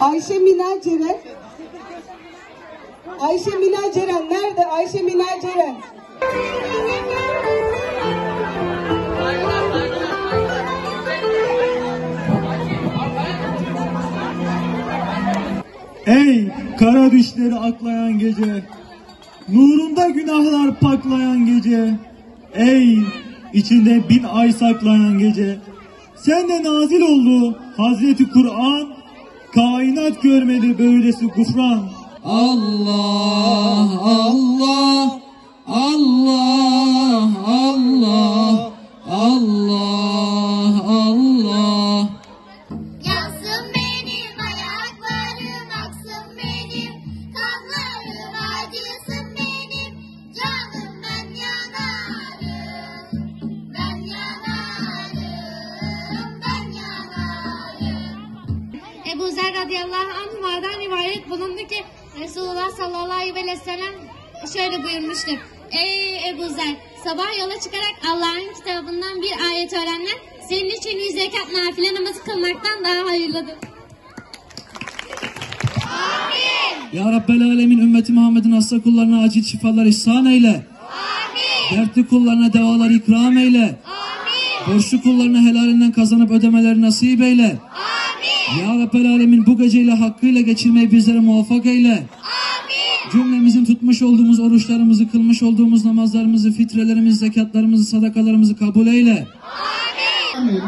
Ayşe Minel Ceren. Ayşe Minel Ceren nerede? Ayşe Minel Ceren. Ey kara dişleri aklayan gece, nurunda günahlar paklayan gece, ey içinde bin ay saklayan gece, sen de nazil oldu Hazreti Kur'an, kainat görmedi böylesi. Allah Allah radıyallahu anh'a'dan rivayet bulundu ki Resulullah sallallahu aleyhi ve sellem şöyle buyurmuştur. Ey Ebu Zer sabah yola çıkarak Allah'ın kitabından bir ayet öğrenmen senin için yüz rekat nafile namazı kılmaktan daha hayırlıdır. Ya Rabbel Alemin ümmeti Muhammed'in hasta kullarına acil şifalar ihsan eyle. Amin. Dertli kullarına devalar ikram eyle. Amin. Borçlu kullarına helalinden kazanıp ödemeleri nasip eyle. Amin. Ya Rabbel Alemin bu geceyle hakkıyla geçirmeyi bizlere muvaffak eyle. Amin. Cümlemizin tutmuş olduğumuz oruçlarımızı, kılmış olduğumuz namazlarımızı, fitrelerimizi, zekatlarımızı, sadakalarımızı kabul eyle. Amin.